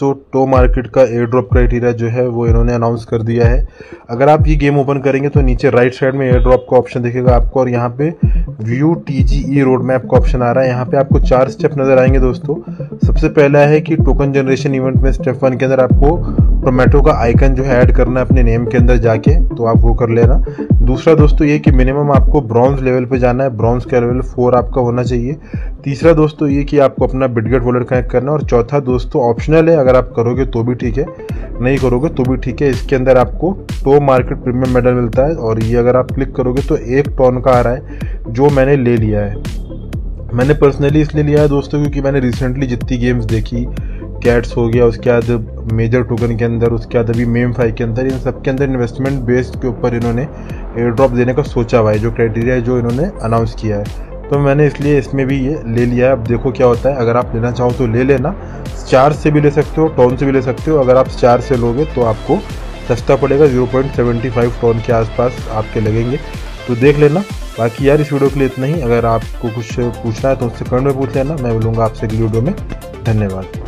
तो टो मार्केट का एयर ड्रॉप क्राइटेरिया जो है, वो इन्होंने अनाउंस कर दिया है। अगर आप ये गेम ओपन करेंगे तो नीचे राइट साइड में एयर ड्रॉप का ऑप्शन दिखेगा आपको, और यहाँ पे view T G E roadmap का ऑप्शन आ रहा है। यहाँ पे आपको चार स्टेप नज़र आएँगे दोस्तों। सबसे पहला है कि टोकन जनरेशन इवेंट में स्टेप वन के अंदर आपको टोमेटो का आइकन जो है ऐड करना है अपने नेम के अंदर जाके तो आप वो कर लेना। दूसरा दोस्तों ये कि मिनिमम आपको ब्रॉन्ज लेवल पे जाना है। ब्रॉन्ज का लेवल फोर आपका होना चाहिए। तीसरा दोस्तों ये कि आपको अपना बिटगेट वॉलेट कनेक्ट करना है। और चौथा दोस्तों ऑप्शनल है, अगर आप करोगे तो भी ठीक है। नहीं करोगे तो भी ठीक है। इसके अंदर आपको टो मार्केट प्रीमियम मेडल मिलता है। और ये अगर आप क्लिक करोगे तो एक टॉन का आ रहा है, जो मैंने ले लिया है। मैंने पर्सनली इसलिए लिया है दोस्तों, क्योंकि मैंने रिसेंटली जितनी गेम्स देखी कैट्स हो गया, उसके बाद मेजर टोकन के अंदर, उसके बाद अभी मेम फाइव के अंदर, इन सब के अंदर इन्वेस्टमेंट बेस्ड के ऊपर इन्होंने एयर ड्रॉप देने का सोचा हुआ है, जो क्राइटेरिया है जो इन्होंने अनाउंस किया है। तो मैंने इसलिए इसमें भी ये ले लिया है। अब देखो क्या होता है, अगर आप लेना चाहो तो ले लेना। चार से भी ले सकते हो, टोन से भी ले सकते हो। अगर आप चार से लोगे तो आपको सस्ता पड़ेगा 0.75 टोन के आसपास आपके लगेंगे। तो देख लेना। बाकी यार, इस वीडियो के लिए इतना ही। अगर आपको कुछ पूछना है तो उससे कमेंट में पूछ लेना। मैं बोलूँगा आपसे अगली वीडियो में। धन्यवाद।